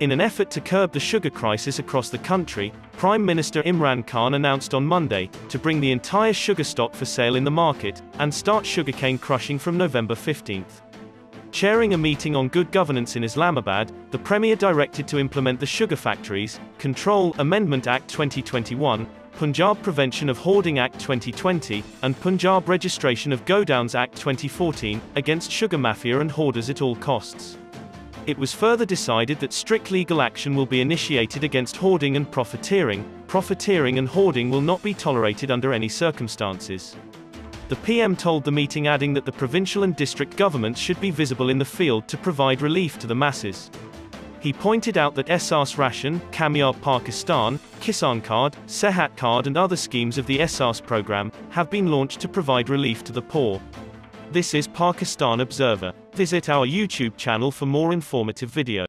In an effort to curb the sugar crisis across the country, Prime Minister Imran Khan announced on Monday to bring the entire sugar stock for sale in the market and start sugarcane crushing from November 15th. Chairing a meeting on good governance in Islamabad, the Premier directed to implement the Sugar Factories Control Amendment Act 2021, Punjab Prevention of Hoarding Act 2020, and Punjab Registration of Godowns Act 2014 against sugar mafia and hoarders at all costs. It was further decided that strict legal action will be initiated against hoarding and profiteering. Profiteering and hoarding will not be tolerated under any circumstances. The PM told the meeting adding that the provincial and district governments should be visible in the field to provide relief to the masses. He pointed out that Ehsaas Ration, Kamyab Pakistan, Kisan Card, Sehat Card and other schemes of the Ehsaas program have been launched to provide relief to the poor. This is Pakistan Observer. Visit our YouTube channel for more informative video.